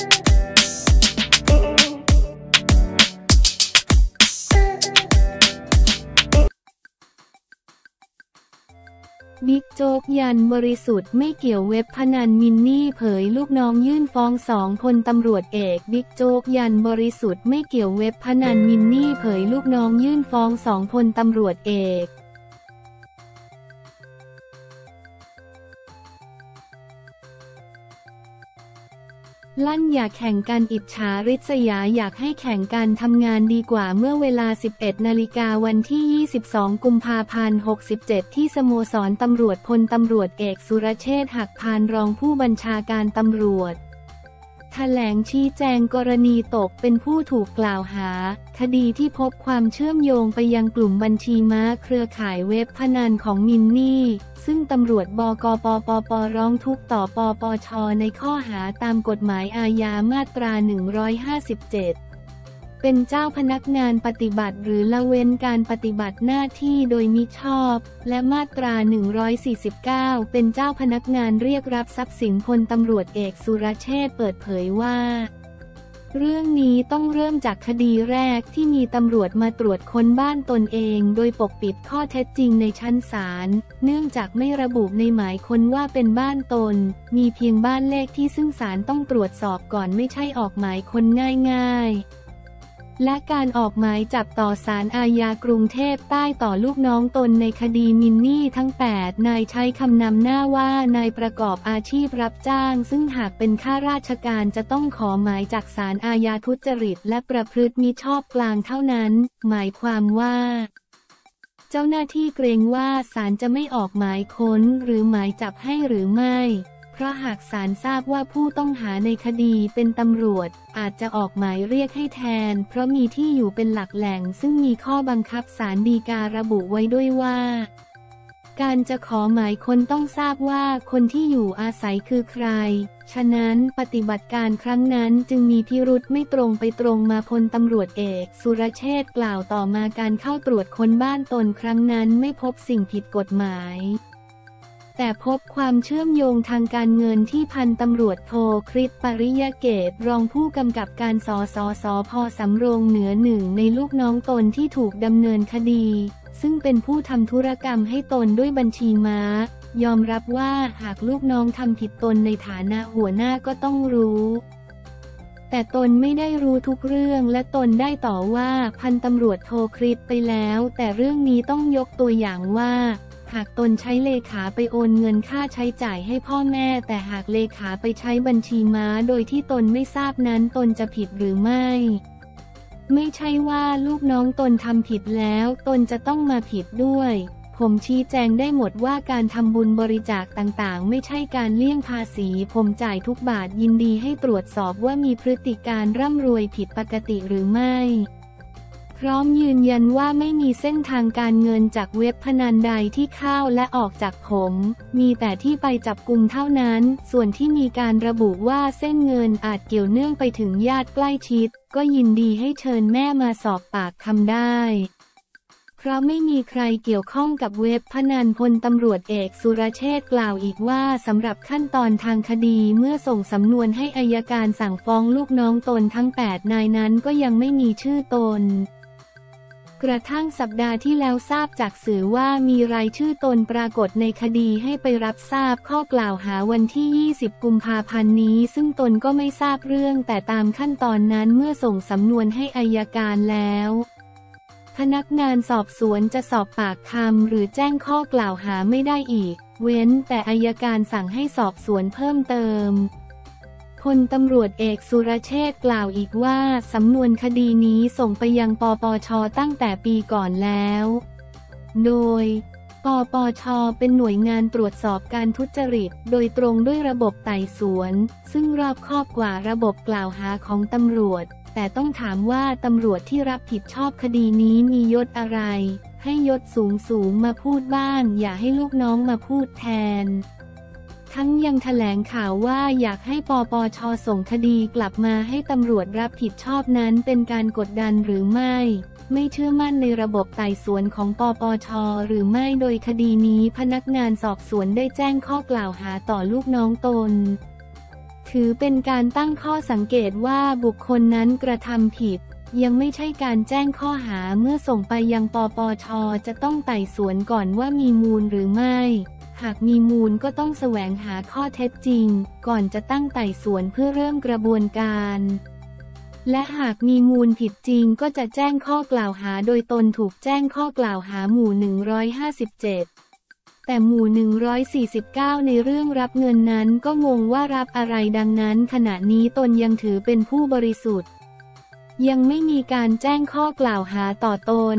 บิ๊กโจ๊กยันบริสุทธิ์ไม่เกี่ยวเว็บพนันมินนี่เผยลูกน้องยื่นฟ้องสองพลตำรวจเอกบิ๊กโจ๊กยันบริสุทธิ์ไม่เกี่ยวเว็บพนันมินนี่เผยลูกน้องยื่นฟ้องสองพลตำรวจเอก ลั่นอยากแข่งกันอิจฉาริษยาอยากให้แข่งกันทำงานดีกว่าเมื่อเวลา 11 นาฬิกาวันที่ 22 กุมภาพันธ์ 67 ที่สโมสรตำรวจพลตำรวจเอกสุรเชษฐ์หักพานรองผู้บัญชาการตำรวจ แถลงชี้แจงกรณีตกเป็นผู้ถูกกล่าวหา คดีที่พบความเชื่อมโยงไปยังกลุ่มบัญชีม้าเครือข่ายเว็บพนันของมินนี่ ซึ่งตำรวจบกปปปร้องทุกต่อปปชในข้อหาตามกฎหมายอาญามาตรา 157 เป็นเจ้าพนักงานปฏิบัติหรือละเว้นการปฏิบัติหน้าที่โดยมิชอบ และมาตรา 149 เป็นเจ้าพนักงานเรียกรับทรัพย์สินพลตำรวจเอกสุรเชษฐ์เปิดเผยว่า เรื่องนี้ต้องเริ่มจากคดีแรกที่มีตำรวจมาตรวจค้นบ้านตนเอง โดยปกปิดข้อเท็จจริงในชั้นศาล เนื่องจากไม่ระบุในหมายค้นว่าเป็นบ้านตน มีเพียงบ้านเลขที่ซึ่งศาลต้องตรวจสอบก่อนไม่ใช่ออกหมายค้นง่าย ๆ และการออกหมายจับต่อศาลอาญากรุงเทพใต้ต่อลูกน้องตนในคดีมินนี่ทั้ง 8 นายใช้คำนำหน้าว่านายประกอบอาชีพรับจ้าง ซึ่งหากเป็นข้าราชการจะต้องขอหมายจากศาลอาญาทุจริต และประพฤติมิชอบกลางเท่านั้น หมายความว่าเจ้าหน้าที่เกรงว่าศาลจะไม่ออกหมายค้นหรือหมายจับให้หรือไม่ เพราะหากศาลทราบว่าผู้ต้องหาในคดีเป็นตำรวจ อาจจะออกหมายเรียกให้แทน เพราะมีที่อยู่เป็นหลักแหล่ง ซึ่งมีข้อบังคับศาลฎีการะบุไว้ด้วยว่า การจะขอหมายคนต้องทราบว่าคนที่อยู่อาศัยคือใคร ฉะนั้นปฏิบัติการครั้งนั้นจึงมีพิรุธไม่ตรงไปตรงมาพลตำรวจเอก สุรเชษฐ์กล่าวต่อมาการเข้าตรวจค้นบ้านตนครั้งนั้นไม่พบสิ่งผิดกฎหมาย แต่พบความเชื่อมโยงทางการเงินที่พันตำรวจโทคริสปริยเกตรองผู้กำกับการสสสพสำโรงเหนือหนึ่งในลูกน้องตนที่ถูกดำเนินคดี ซึ่งเป็นผู้ทำธุรกรรมให้ตนด้วยบัญชีม้า ยอมรับว่าหากลูกน้องทำผิดตนในฐานะหัวหน้าก็ต้องรู้แต่ตนไม่ได้รู้ทุกเรื่องและตนได้ต่อว่าพันตำรวจโทคริสไปแล้ว แต่เรื่องนี้ต้องยกตัวอย่างว่า หากตนใช้เลขาไปโอนเงินค่าใช้จ่ายให้พ่อแม่ แต่หากเลขาไปใช้บัญชีม้าโดยที่ตนไม่ทราบนั้นตนจะผิดหรือไม่ ไม่ใช่ว่าลูกน้องตนทำผิดแล้ว ตนจะต้องมาผิดด้วย ผมชี้แจงได้หมดว่าการทำบุญบริจาคต่างๆ ไม่ใช่การเลี่ยงภาษี ผมจ่ายทุกบาทยินดีให้ตรวจสอบว่ามีพฤติการร่ำรวยผิดปกติหรือไม่ พร้อมยืนยันว่าไม่มีเส้นทางการเงินจากเว็บพนันใดที่เข้าและออกจากผม มีแต่ที่ไปจับกลุ่มเท่านั้น ส่วนที่มีการระบุว่าเส้นเงินอาจเกี่ยวเนื่องไปถึงญาติใกล้ชิด ก็ยินดีให้เชิญแม่มาสอบปากคำได้ เพราะไม่มีใครเกี่ยวข้องกับเว็บพนันพลตำรวจเอกสุรเชษฐ์กล่าวอีกว่าสำหรับขั้นตอนทางคดีเมื่อส่งสำนวนให้อายการสั่งฟ้องลูกน้องตนทั้ง 8 นายนั้นก็ยังไม่มีชื่อตน กระทั่งสัปดาห์ที่แล้วทราบจากสื่อว่ามีรายชื่อตนปรากฏในคดีให้ไปรับทราบข้อกล่าวหาวันที่ 20 กุมภาพันธ์นี้ ซึ่งตนก็ไม่ทราบเรื่อง แต่ตามขั้นตอนนั้นเมื่อส่งสำนวนให้อายการแล้ว พนักงานสอบสวนจะสอบปากคำหรือแจ้งข้อกล่าวหาไม่ได้อีก เว้นแต่อายการสั่งให้สอบสวนเพิ่มเติม พลตำรวจเอกสุรเชษ์กล่าวอีกว่า สำนวนคดีนี้ส่งไปยังปปชตั้งแต่ปีก่อนแล้ว โดยปปช เป็นหน่วยงานตรวจสอบการทุจริต โดยตรงด้วยระบบไต่สวน ซึ่งรอบคอบกว่าระบบกล่าวหาของตำรวจ แต่ต้องถามว่าตำรวจที่รับผิดชอบคดีนี้มียศอะไร ให้ยศสูงสูงมาพูดบ้าง อย่าให้ลูกน้องมาพูดแทน ทั้งยังแถลงข่าวว่าอยากให้ปปชส่งคดีกลับมาให้ตำรวจรับผิดชอบนั้นเป็นการกดดันหรือไม่ ไม่เชื่อมั่นในระบบไต่สวนของปปชหรือไม่โดยคดีนี้พนักงานสอบสวนได้แจ้งข้อกล่าวหาต่อลูกน้องตน ถือเป็นการตั้งข้อสังเกตว่าบุคคลนั้นกระทำผิดยังไม่ใช่การแจ้งข้อหาเมื่อส่งไปยังปปชจะต้องไต่สวนก่อนว่ามีมูลหรือไม่ หากมีมูลก็ต้องแสวงหาข้อเท็จจริง ก่อนจะตั้งไต่สวนเพื่อเริ่มกระบวนการ และหากมีมูลผิดจริงก็จะแจ้งข้อกล่าวหาโดยตนถูกแจ้งข้อกล่าวหาหมู่ 157 แต่หมู่ 149 ในเรื่องรับเงินนั้นก็งงว่ารับอะไรดังนั้น ขณะนี้ตนยังถือเป็นผู้บริสุทธิ์ ยังไม่มีการแจ้งข้อกล่าวหาต่อตน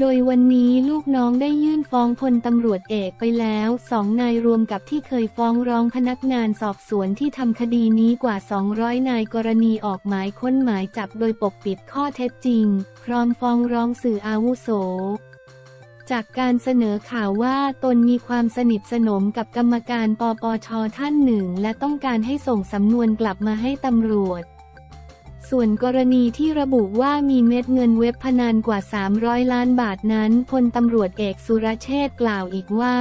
โดยวันนี้ลูกน้องได้ยื่นฟ้องพลตำรวจเอกไปแล้วสองนายรวมกับที่เคยฟ้องร้องพนักงานสอบสวนที่ทำคดีนี้กว่า 200 นายกรณีออกหมายค้นหมายจับโดยปกปิดข้อเท็จจริง พร้อมฟ้องร้องสื่ออาวุโส จากการเสนอข่าวว่าตนมีความสนิทสนมกับกรรมการปปชท่านหนึ่ง และต้องการให้ส่งสำนวนกลับมาให้ตำรวจ ส่วนกรณีที่ระบุว่ามีเม็ดเงินเว็บพนันกว่า 300 ล้านบาทนั้นพลตำรวจเอกสุรเชษ์กล่าวอีกว่า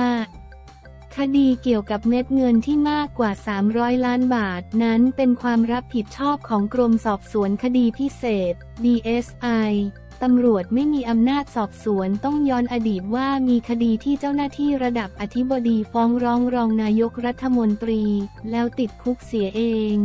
คดีเกี่ยวกับเม็ดเงินที่มากกว่า 300 ล้านบาทนั้นเป็นความรับผิดชอบของกรมสอบสวนคดีพิเศษ DSI ตำรวจไม่มีอำนาจสอบสวนต้องย้อนอดีตว่ามีคดีที่เจ้าหน้าที่ระดับอธิบดีฟ้องร้องรองนายกรัฐมนตรี แล้วติดคุกเสียเอง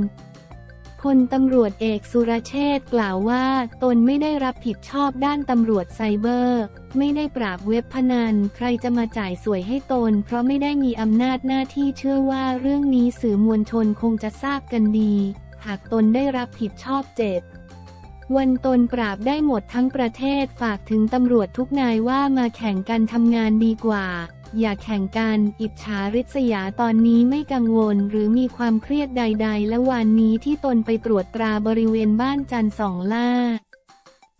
พลตำรวจเอกสุรเชษ์กล่าวว่า ตนไม่ได้รับผิดชอบด้านตำรวจไซเบอร์ ไม่ได้ปราบเว็บพนัน ใครจะมาจ่ายสวยให้ตน เพราะไม่ได้มีอำนาจหน้าที่เชื่อว่าเรื่องนี้สื่อมวลชนคงจะทราบกันดี หากตนได้รับผิดชอบเจ็ดวันตนปราบได้หมดทั้งประเทศฝากถึงตำรวจทุกนายว่ามาแข่งกันทำงานดีกว่า อย่าแข่งกัน อิจฉาริษยาตอนนี้ไม่กังวลหรือมีความเครียดใด ๆ และวันนี้ที่ตนไปตรวจตราบริเวณบ้านจันทร์สองล่า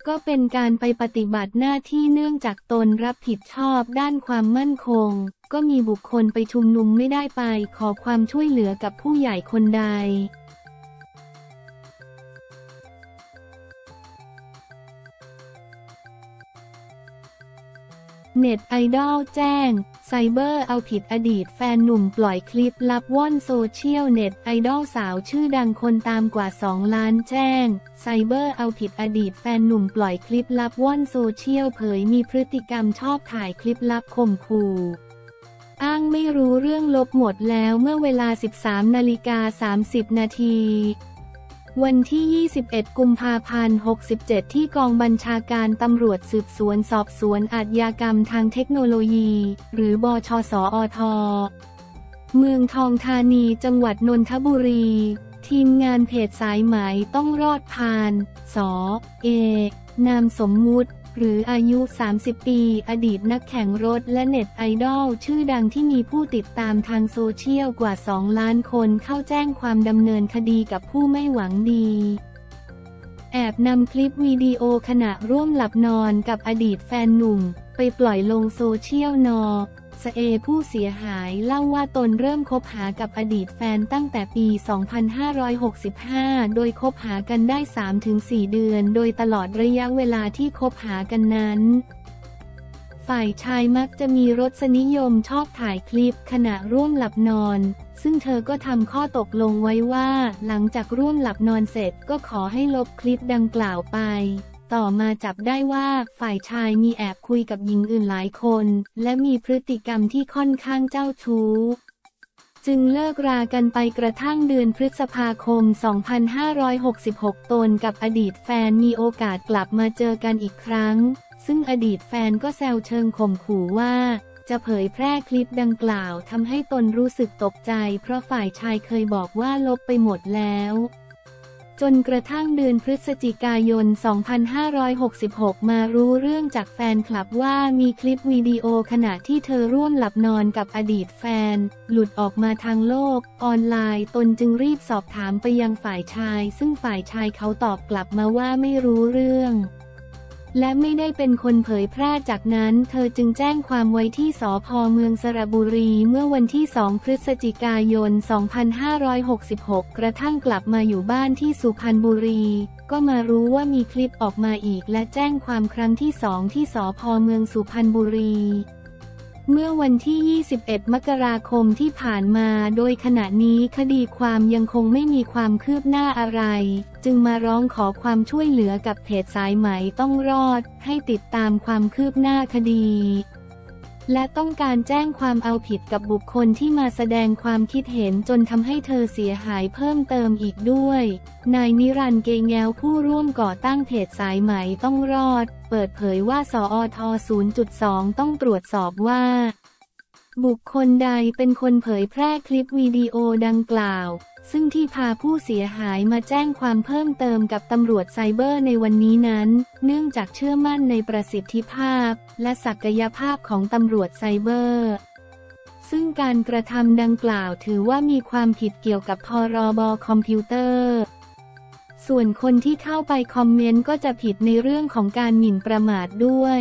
ก็เป็นการไปปฏิบัติหน้าที่เนื่องจากตนรับผิดชอบด้านความมั่นคง ก็มีบุคคลไปชุมนุมไม่ได้ไปขอความช่วยเหลือกับผู้ใหญ่คนใด เน็ตไอดอลแจ้ง ไซเบอร์เอาผิดอดีตแฟนหนุ่มปล่อยคลิปลับว่อนโซเชียลเน็ตไอดอลสาวชื่อดังคนตามกว่า 2 ล้านแจ้ง ไซเบอร์เอาผิดอดีตแฟนหนุ่มปล่อยคลิปลับว่อนโซเชียลเผยมีพฤติกรรมชอบถ่ายคลิปลับข่มขู่อ้างไม่รู้เรื่องลบหมดแล้วเมื่อเวลา 13 นาฬิกา 30 นาที วันที่ 21 กุมภาพันธ์ 67 ที่กองบัญชาการตำรวจสืบสวนสอบสวนอาชญากรรมทางเทคโนโลยี หรือบชสอท เมืองทองธานีจังหวัดนนทบุรี ทีมงานเพจสายไหมต้องรอดพาน สอ เอนามสมมุติ หรืออายุ 30 ปี อดีตนักแข่งรถและเน็ตไอดอลชื่อดังที่มีผู้ติดตามทางโซเชียลกว่า 2 ล้านคนเข้าแจ้งความดำเนินคดีกับผู้ไม่หวังดี แอบนำคลิปวิดีโอขณะร่วมหลับนอนกับอดีตแฟนหนุ่ม ไปปล่อยลงโซเชียลนอ สเอผู้เสียหายเล่าว่าตนเริ่มคบหากับอดีตแฟนตั้งแต่ปี 2565 โดยคบหากันได้ 3-4 เดือน โดยตลอดระยะเวลาที่คบหากันนั้น ฝ่ายชายมักจะมีรสนิยมชอบถ่ายคลิปขณะร่วมหลับนอน ซึ่งเธอก็ทำข้อตกลงไว้ว่า หลังจากร่วมหลับนอนเสร็จก็ขอให้ลบคลิปดังกล่าวไป ต่อมาจับได้ว่าฝ่ายชายมีแอบคุยกับหญิงอื่นหลายคน และมีพฤติกรรมที่ค่อนข้างเจ้าชู้ จึงเลิกรากันไปกระทั่งเดือนพฤษภาคม 2566 ตนกับอดีตแฟนมีโอกาสกลับมาเจอกันอีกครั้ง ซึ่งอดีตแฟนก็แซวเชิงข่มขู่ว่าจะเผยแพร่คลิปดังกล่าวทำให้ตนรู้สึกตกใจ เพราะฝ่ายชายเคยบอกว่าลบไปหมดแล้ว จนกระทั่งเดือนพฤศจิกายน 2566 มารู้เรื่องจากแฟนคลับว่ามีคลิปวิดีโอขณะที่เธอร่วมหลับนอนกับอดีตแฟน หลุดออกมาทางโลก ออนไลน์ตนจึงรีบสอบถามไปยังฝ่ายชาย ซึ่งฝ่ายชายเขาตอบกลับมาว่าไม่รู้เรื่อง และไม่ได้เป็นคนเผยแพร่จากนั้น เธอจึงแจ้งความไว้ที่สพเมืองสระบุรีเมื่อวันที่ 2 พฤศจิกายน 2566 กระทั่งกลับมาอยู่บ้านที่สุพรรณบุรี ก็มารู้ว่ามีคลิปออกมาอีกและแจ้งความครั้งที่สองที่สพเมืองสุพรรณบุรี เมื่อวันที่ 21 มกราคมที่ผ่านมา โดยขณะนี้คดีความยังคงไม่มีความคืบหน้าอะไร จึงมาร้องขอความช่วยเหลือกับเพจสายไหมต้องรอด ให้ติดตามความคืบหน้าคดี และต้องการแจ้งความเอาผิดกับบุคคลที่มาแสดงความคิดเห็นจนทำให้เธอเสียหายเพิ่มเติมอีกด้วย นายนิรันดร์เกงแงวผู้ร่วมก่อตั้งเพจสายไหมต้องรอด เปิดเผยว่าสอท0.2 ต้องตรวจสอบว่า บุคคลใดเป็นคนเผยแพร่คลิปวิดีโอดังกล่าว ซึ่งที่พาผู้เสียหายมาแจ้งความเพิ่มเติมกับตำรวจไซเบอร์ในวันนี้นั้น เนื่องจากเชื่อมั่นในประสิทธิภาพ และศักยภาพของตำรวจไซเบอร์ ซึ่งการกระทำดังกล่าวถือว่ามีความผิดเกี่ยวกับพรบคอมพิวเตอร์ ส่วนคนที่เข้าไปคอมเมนต์ก็จะผิดในเรื่องของการหมิ่นประมาทด้วย